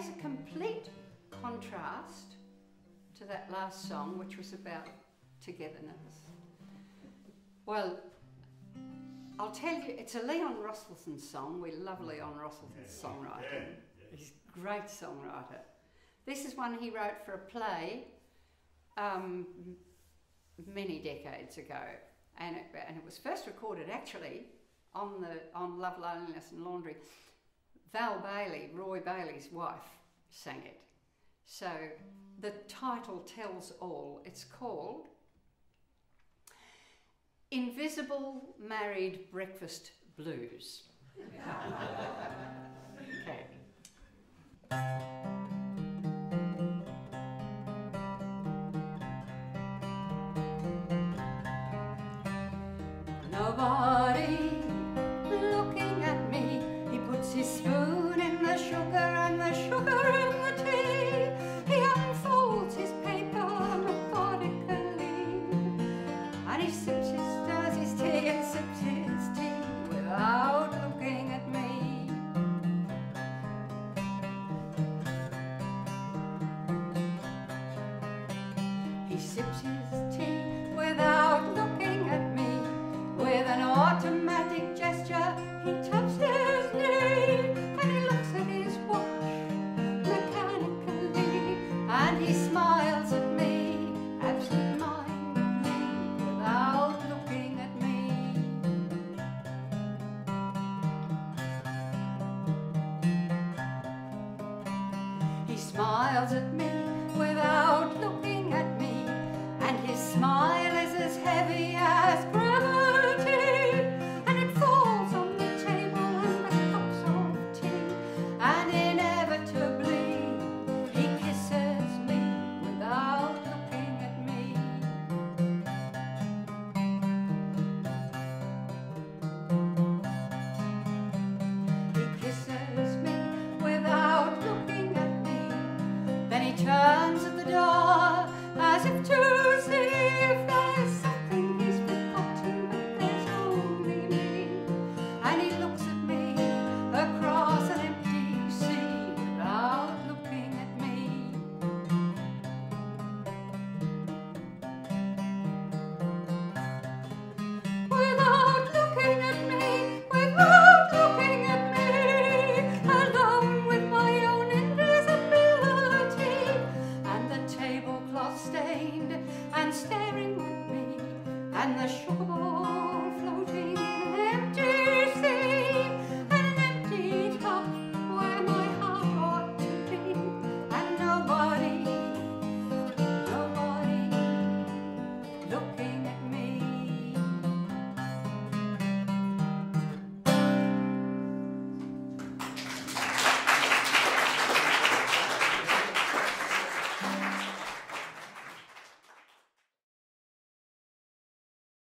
as a complete contrast to that last song, which was about togetherness. Well, I'll tell you, it's a Leon Rosselson song. We love Leon Rosselson's songwriting. He's a great songwriter. This is one he wrote for a play um, many decades ago, and it, and it was first recorded actually on the on Love, Loneliness and Laundry. Val Bailey, Roy Bailey's wife, sang it. So the title tells all. It's called Invisible Married Breakfast Blues. okay. Nobody sips his tea without looking at me. With an automatic gesture, he taps his knee and he looks at his watch mechanically and he smiles at me absent-mindedly without looking at me. He smiles at me smile is as heavy as gravity, and it falls on the table and the cups of tea, and inevitably he kisses me without looking at me. He kisses me without looking at me, then he turns at the door as if to and the sugar